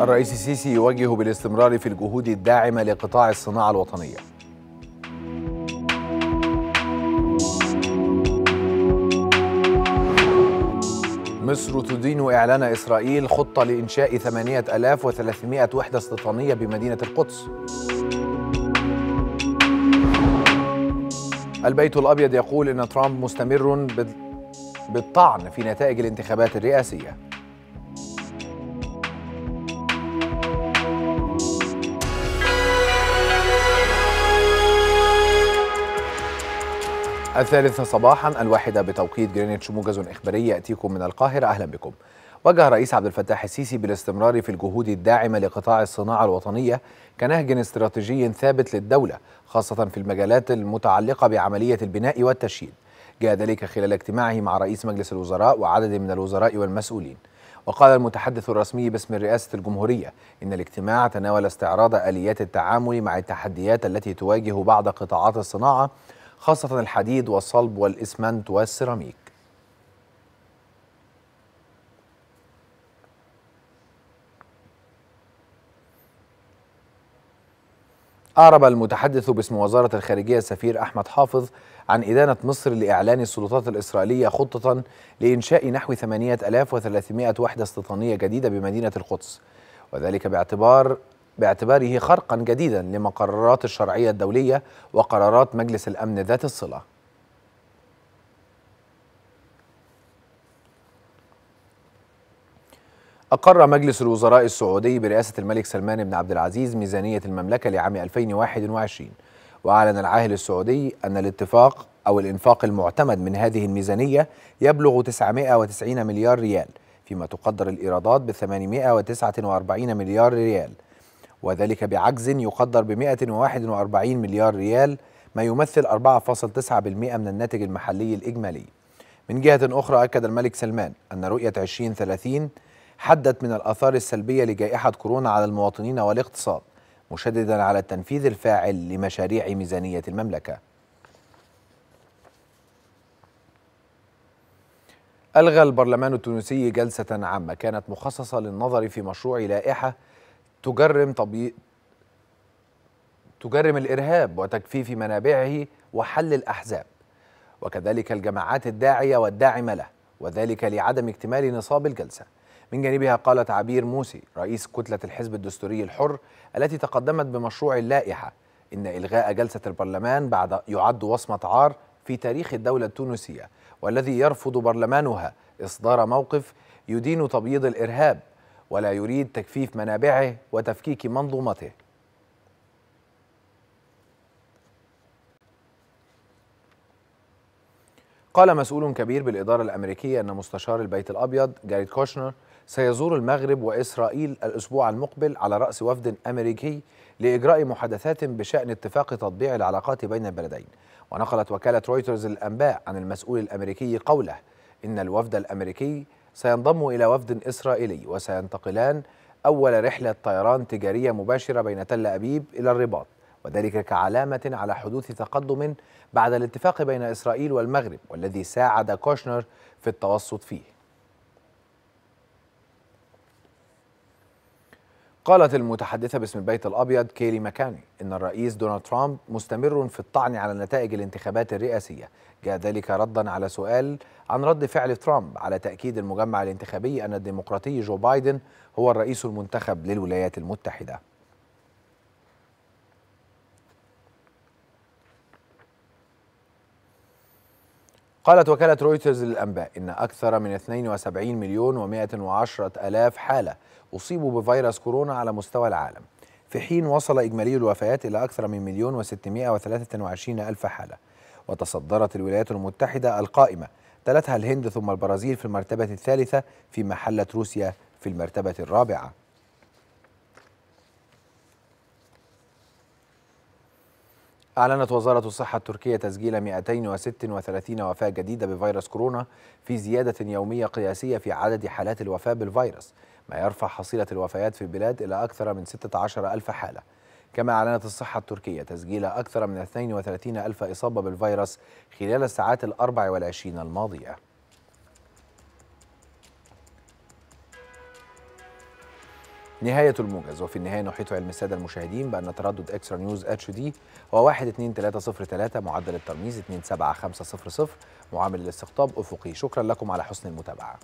الرئيس السيسي يوجه بالاستمرار في الجهود الداعمة لقطاع الصناعة الوطنية. مصر تدين إعلان إسرائيل خطة لإنشاء 8300 وحدة استيطانية بمدينة القدس. البيت الأبيض يقول إن ترامب مستمر بالطعن في نتائج الانتخابات الرئاسية. الثالثة صباحا الواحدة بتوقيت جرينتش موجز إخباري يأتيكم من القاهرة. أهلا بكم. وجه الرئيس عبد الفتاح السيسي بالاستمرار في الجهود الداعمة لقطاع الصناعة الوطنية كنهج استراتيجي ثابت للدولة خاصة في المجالات المتعلقة بعملية البناء والتشييد. جاء ذلك خلال اجتماعه مع رئيس مجلس الوزراء وعدد من الوزراء والمسؤولين. وقال المتحدث الرسمي باسم رئاسة الجمهورية إن الاجتماع تناول استعراض آليات التعامل مع التحديات التي تواجه بعض قطاعات الصناعة خاصة الحديد والصلب والإسمنت والسيراميك. أعرب المتحدث باسم وزارة الخارجية السفير أحمد حافظ عن إدانة مصر لإعلان السلطات الإسرائيلية خطة لإنشاء نحو 8300 وحدة استيطانية جديدة بمدينة القدس وذلك باعتبار باعتباره خرقا جديدا لمقررات الشرعية الدولية وقرارات مجلس الأمن ذات الصلة. أقر مجلس الوزراء السعودي برئاسة الملك سلمان بن عبد العزيز ميزانية المملكة لعام 2021 وأعلن العاهل السعودي أن الاتفاق أو الإنفاق المعتمد من هذه الميزانية يبلغ 990 مليار ريال فيما تقدر الإيرادات ب 849 مليار ريال. وذلك بعجز يقدر ب 141 مليار ريال ما يمثل 4.9% من الناتج المحلي الإجمالي. من جهة أخرى أكد الملك سلمان أن رؤية 2030 حدت من الآثار السلبية لجائحة كورونا على المواطنين والاقتصاد مشددا على التنفيذ الفاعل لمشاريع ميزانية المملكة. ألغى البرلمان التونسي جلسة عامة كانت مخصصة للنظر في مشروع لائحة تجرم طبي... تجرم الإرهاب وتجفيف منابعه وحل الأحزاب. وكذلك الجماعات الداعية والداعمة له وذلك لعدم اكتمال نصاب الجلسة. من جانبها قالت عبير موسي رئيس كتلة الحزب الدستوري الحر التي تقدمت بمشروع اللائحة إن إلغاء جلسة البرلمان بعد يعد وصمة عار في تاريخ الدولة التونسية والذي يرفض برلمانها إصدار موقف يدين تبييض الإرهاب. ولا يريد تجفيف منابعه وتفكيك منظومته. قال مسؤول كبير بالإدارة الأمريكية أن مستشار البيت الأبيض جاريد كوشنر سيزور المغرب وإسرائيل الأسبوع المقبل على رأس وفد أمريكي لإجراء محادثات بشأن اتفاق تطبيع العلاقات بين البلدين. ونقلت وكالة رويترز الأنباء عن المسؤول الأمريكي قوله إن الوفد الأمريكي سينضم إلى وفد إسرائيلي وسينتقلان أول رحلة طيران تجارية مباشرة بين تل أبيب إلى الرباط وذلك كعلامة على حدوث تقدم بعد الاتفاق بين إسرائيل والمغرب والذي ساعد كوشنر في التوسط فيه. قالت المتحدثة باسم البيت الأبيض كيلي ماكاني إن الرئيس دونالد ترامب مستمر في الطعن على نتائج الانتخابات الرئاسية. جاء ذلك ردا على سؤال عن رد فعل ترامب على تأكيد المجمع الانتخابي أن الديمقراطي جو بايدن هو الرئيس المنتخب للولايات المتحدة. قالت وكالة رويترز للأنباء إن أكثر من 72 مليون و110 ألاف حالة أصيبوا بفيروس كورونا على مستوى العالم. في حين وصل إجمالي الوفيات إلى أكثر من مليون و623 ألف حالة. وتصدرت الولايات المتحدة القائمة تلتها الهند ثم البرازيل في المرتبة الثالثة فيما حلت روسيا في المرتبة الرابعة. أعلنت وزارة الصحة التركية تسجيل 236 وفاة جديدة بفيروس كورونا في زيادة يومية قياسية في عدد حالات الوفاة بالفيروس ما يرفع حصيلة الوفيات في البلاد إلى أكثر من 16 ألف حالة. كما أعلنت الصحة التركية تسجيل أكثر من 32 ألف إصابة بالفيروس خلال الساعات الأربع والعشرين الماضية. نهاية الموجز. وفي النهاية نحيط علم السادة المشاهدين بأن تردد إكسترا نيوز HD هو 12303 معدل الترميز 27500 معامل الاستقطاب أفقي. شكرا لكم على حسن المتابعة.